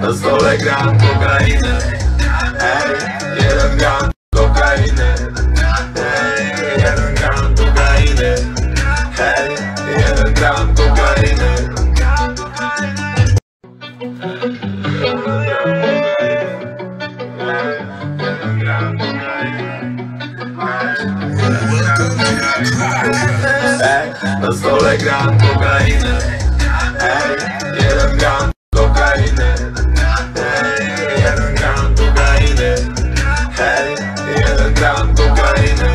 Na stole gram kokainę Ej, jeden gram kokainy Ej, jeden gram kokainy Ej, jeden gram kokainy Ej, na stole gram kokaine Ej, jeden gram kokaine Ej, jeden gram kokaine Ej, jeden gram kokaine